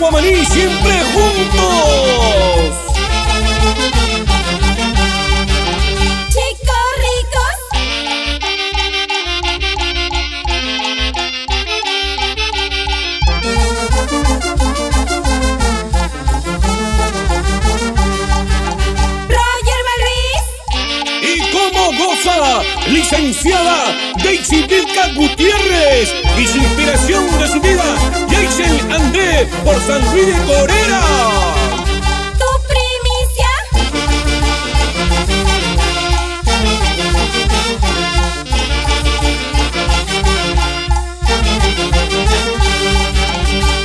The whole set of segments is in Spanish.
Aguamaní siempre juntos. Licenciada Daisy Vilca Gutiérrez y su inspiración de su vida, Jason André por San Luis de Corera. Tu primicia.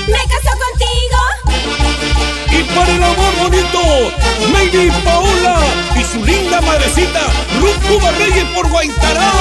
Me caso contigo. Y para el amor bonito, Maybe Paola su linda madrecita, Ruth Cuba Reyes por Guaitará.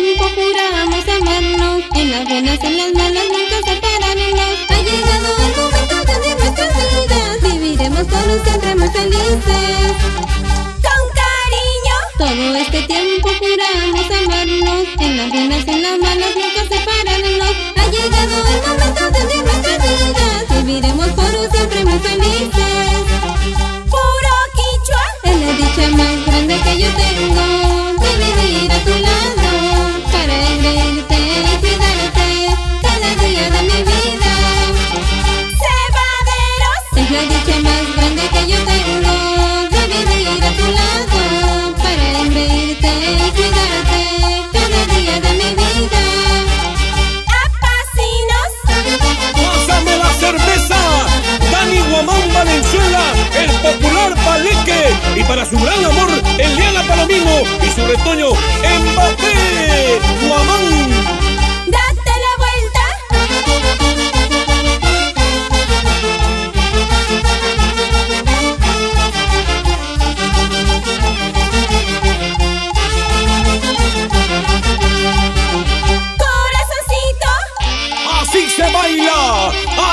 Tiempo juramos amarnos. En las buenas, en las malas, nunca separarnos. Ha llegado el momento de nuestras vidas. Viviremos todos siempre muy felices. Con cariño. Todo este tiempo juramos amarnos. En las buenas, en las malas, nunca separarnos. Ha llegado el momento de nuestras vidas. Viviremos por siempre muy felices. Y para su gran amor, Eliana Palomino y su retoño, Mbappé Guamán.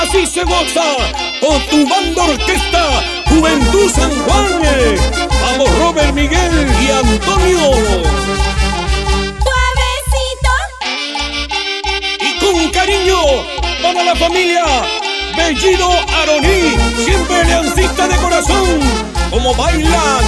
Así se goza, con tu banda orquesta, Juventud San Juan. Vamos Robert Miguel y Antonio. Suavecito. Y con cariño para la familia Bellido Aroní, siempre leancista de corazón, como bailan